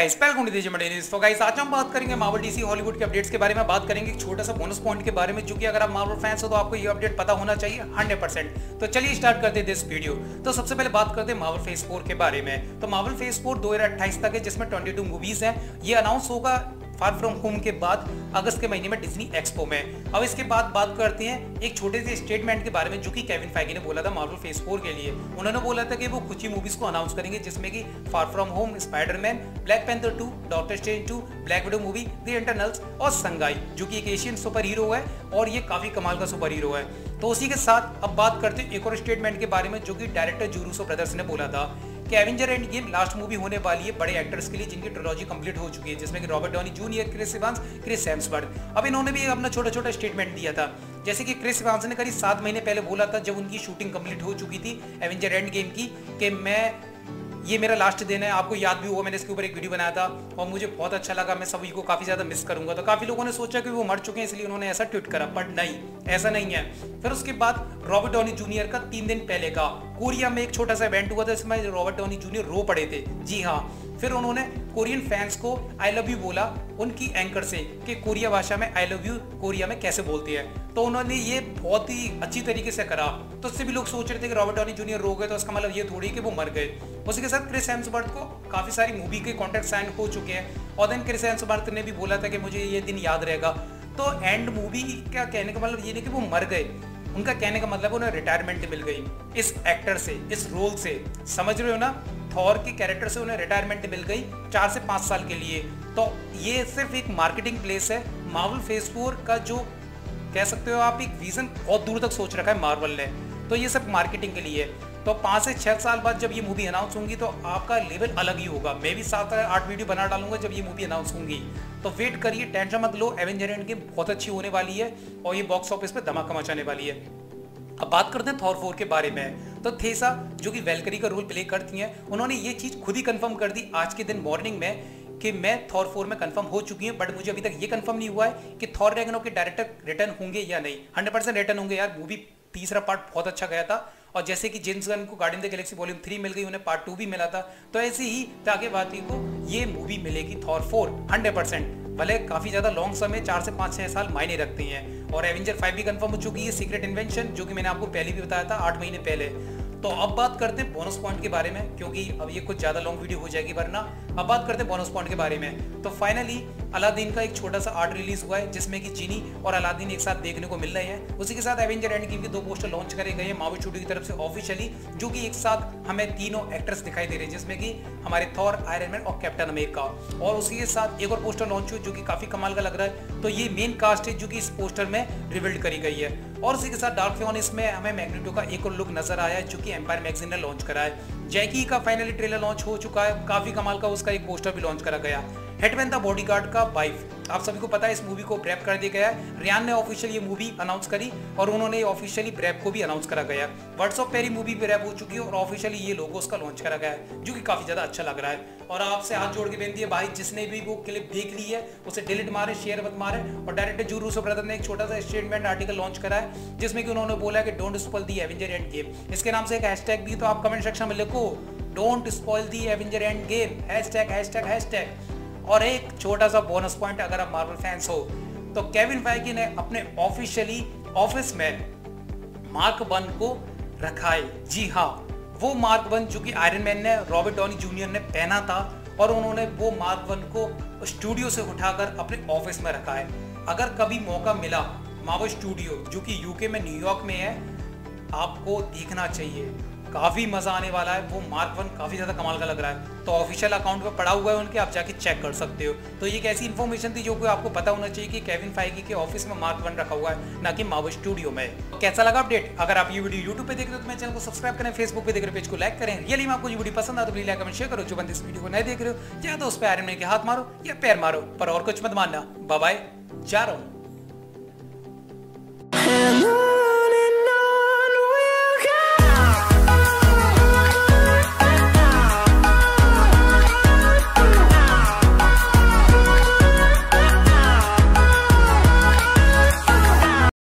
Guys welcome to दीजिए news तो guys आज हम बात करेंगे मार्वल डीसी हॉलीवुड के अपडेट्स के बारे में, बात करेंगे एक छोटा सा बोनस पॉइंट के बारे में, जो कि अगर आप मार्वल फैंस हो तो आपको ये अपडेट पता होना चाहिए 100% तो चलिए स्टार्ट करते हैं दिस वीडियो तो सबसे पहले बात करते हैं मार्वल फेस फोर के बारे में। तो मार्वल फेस 4 2028 तक है, जिसमें 22 मूवीज़ है। ये अनाउंस होगा फार फ्रॉम होम के बाद अगस्त के महीने में डिज्नी एक्सपो में अब इसके बाद बात करते हैं एक छोटे से स्टेटमेंट के बारे में जो कि केविन फैगी ने बोला था मार्वल फेस फोर के लिए। उन्होंने बोला था कि वो कुछ ही मूवीज़ को अनाउंस करेंगे, जिसमें कि far from home Spiderman Black Panther two Doctor Strange two Black Widow movie the Eternals और संगाई जो कि एक एशियन सुपर हीरो है और ये काफ़ी कमाल का सुपर हीरो है। तो उसी के साथ अब बात करते हैं एक और स्टेटमेंट के बारे में जो कि डायरेक्टर जूरूसो ब्रदर्स ने बोला था। कि Avenger Endgame last movie होने वाली है बड़े एक्टर्स के लिए जिनकी ट्रोलॉजी कंप्लीट हो चुकी है, जिसमें कि Robert Downey Junior Chris Evans Chris Hemsworth अब इन्होंने भी अपना छोटा छोटा स्टेटमेंट दिया था, जैसे कि क्रिस इवांस ने करीब सात महीने पहले बोला था जब उनकी शूटिंग कंप्लीट हो चुकी थी एवेंजर एंड गेम की, कि मैं, ये मेरा लास्ट दिन है, आपको याद भी होगा, मैंने इसके ऊपर एक वीडियो बनाया था, और मुझे बहुत अच्छा लगा, मैं सभी को काफ़ी ज़्यादा मिस करूँगा। तो काफ़ी लोगों ने सोचा कि वो मर चुके हैं, इसलिए उन्होंने ऐसा ट्वीट करा बट नहीं, ऐसा नहीं है। फिर उसके बाद रॉबर्ट डॉनी जूनियर का तीन दिन पहले का कोरिया में एक छोटा सा इवेंट हुआ था इसमें रॉबर्ट डॉनी जूनियर रो पड़े थे। जी हाँ। फिर उन्होंने कोरियन फैंस को आई लव यू बोला, उनकी एंकर से, कि कोरिया भाषा में आई लव यू कोरिया में कैसे बोलते हैं। तो उन्होंने ये बहुत ही अच्छी तरीके से करा। तो उससे भी लोग सोच रहे थे कि रॉबर्ट डॉनी जूनियर रो गए तो उसका मतलब ये थोड़ी कि वो मर गए। उसी के साथ क्रिस हेम्सबर्थ को काफ़ी सारी मूवी के कॉन्ट्रैक्ट साइन हो चुके हैं। और देन क्रिस हेम्सबर्थ ने भी बोला था कि मुझे ये दिन याद रहेगा। तो एंड मूवी का कहने का मतलब ये नहीं कि वो मर गए। उनका कहने का मतलब उन्हें रिटायरमेंट मिल गई। इस एक्टर से, इस रोल से। समझ रहे हो ना? थॉर के कैरेक्टर से उन्हें रिटायरमेंट मिल गई चार से पाँच साल के लिए। तो ये सिर्फ़ एक मार्केटिंग प्लेस है। मार्वल फेस फोर का जो कह सकते हो आप, एक विजन बहुत दूर तक सोच रखा है मार्वल ने। तो ये सब मार्केटिंग के लिए तो पाँच से छह साल बाद जब ये मूवी अनाउंस होंगी तो आपका लेवल अलग ही होगा। मैं भी सात आठ वीडियो बना डालूँगा जब ये मूवी अनाउंस होंगी। तो वेट करिए टेंशन मत लो एवेंजर एंड गेम बहुत अच्छी होने वाली है और ये बॉक्स ऑफ़िस पे धमाका मचाने वाली है। अब बात करते हैं थॉर फोर के बारे में। तो थेसा जो कि वेलकरी का रोल प्ले करती हैं, उन्होंने ये चीज़ खुद ही कंफर्म कर दी आज के दिन मॉर्निंग में कि मैं थॉर फोर में कंफर्म हो चुकी हूँ बट मुझे अभी तक ये कंफर्म नहीं हुआ है कि थॉर रेगनो के डायरेक्टर रिटर्न होंगे या नहीं। हंड्रेड परसेंट रिटर्न होंगे यार मूवी तीसरा पार्ट बहुत अच्छा गया था। और जैसे कि जेम्स गन को Garden the Galaxy volume three मिल गई, उन्हें पार्ट टू भी मिला था। तो ऐसे ही ताकि वादी को, ये मूवी मिलेगी थॉर फोर हंड्रेड परसेंट भले काफ़ी ज़्यादा लॉन्ग समय, चार से पाँच, छह साल मायने रखती हैं। और एवेंजर फाइव भी कंफर्म हो चुकी है सीक्रेट इन्वेंशन जो कि मैंने आपको पहले भी बताया था, आठ महीने पहले। तो अब बात करते हैं बोनस पॉइंट के बारे में, क्योंकि अब ये कुछ ज़्यादा लॉन्ग वीडियो हो जाएगी, वरना अब बात करते हैं बोनस पॉइंट के बारे में। तो फाइनली अलादीन का एक छोटा सा आर्ट रिलीज़ हुआ है, जिसमें कि जीनी और अलादीन एक साथ देखने को मिल रहे हैं। उसी के साथ एवेंजर एंड के दो पोस्टर लॉन्च करे गए हैं मावी स्टूडियो की तरफ़ से ऑफिशियली जो कि एक साथ हमें तीनों एक्टर्स दिखाई दे रहे हैं, जिसमें कि हमारे थॉर आयरन मैन और कैप्टन अमेरिका और उसी के साथ एक और पोस्टर लॉन्च हुई, जो कि काफ़ी कमाल का लग रहा है। तो ये मेन कास्ट है, जो कि इस पोस्टर में रिविल्ड करी गई है। और उसी के साथ डार्क फ्योन इसमें हमें मैग्नेटो का एक और लुक नज़र आया है, जो कि एम्पायर मैगजीन ने लॉन्च करा है। जैकी का फाइनली ट्रेलर लॉन्च हो चुका है, काफ़ी कमाल का उसका एक पोस्टर भी लॉन्च करा गया। हेटमैन द बॉडीगार्ड का वाइफ आप सभी को पता है, इस मूवी को ब्रैप कर दिया गया है। रियान ने ऑफिशियल ये मूवी अनाउंस करी और उन्होंने ऑफिशियली ब्रैप को भी अनाउंस करा गया ऑफ़ पेरी मूवी भी रैप हो चुकी है और ऑफिशियली ये लोगो उसका लॉन्च करा गया है, जो कि काफ़ी ज़्यादा अच्छा लग रहा है। और आपसे हाथ जोड़ के बेनती है, भाई, जिसने भी वो क्लिप देख ली है, उसे डिलीट मारे शेयर मत मारे। और डायरेक्टर जू रूसो ब्रदर ने एक छोटा सा स्टेटमेंट आर्टिकल लॉन्च करा है, जिसमें कि उन्होंने बोला कि don't spoil the Avenger Endgame इसके नाम से एक हैशटैग भी तो आप कमेंट सेक्शन में लिखो। Don't spoil the Avenger Endgame hashtag hashtag hashtag और एक छोटा सा बोनस पॉइंट अगर आप मार्वल फैंस हो तो केविन फाइकी ने अपने ऑफिशियली ऑफ़िस में मार्क वन को रखा है। जी हाँ वो मार्क वन जो कि आयरन मैन ने रॉबर्ट डॉनी जूनियर ने पहना था और उन्होंने वो मार्क वन को स्टूडियो से उठाकर अपने ऑफ़िस में रखा है। अगर कभी मौका मिला मावो स्टूडियो जो कि यूके में न्यूयॉर्क में है, आपको देखना चाहिए। काफ़ी मज़ा आने वाला है। वो मार्क वन काफ़ी ज़्यादा कमाल का लग रहा है। तो ऑफिशियल अकाउंट पे पड़ा हुआ है उनके, आप जाके चेक कर सकते हो। तो ये एक ऐसी इन्फॉर्मेशन थी जो कि आपको पता होना चाहिए कि केविन फाइगी के ऑफ़िस में मार्क वन रखा हुआ है, ना कि मावो स्टूडियो में। कैसा लगा अपडेट अगर आप ये वीडियो यूट्यूब पे देख रहे हो तो मेरे चैनल को सब्सक्राइब करें फेसबुक पे देख रहे पेज को लाइक करें। रियली में आपको ये वीडियो पसंद आता तो लाइक कमेंट शेयर करो। जो बंद इस वीडियो को नहीं देख रहे हो, या तो उस पर आयरन के हाथ मारो, या पैर मारो, पर और कुछ मत मानना। बाय जा रहा हूँ।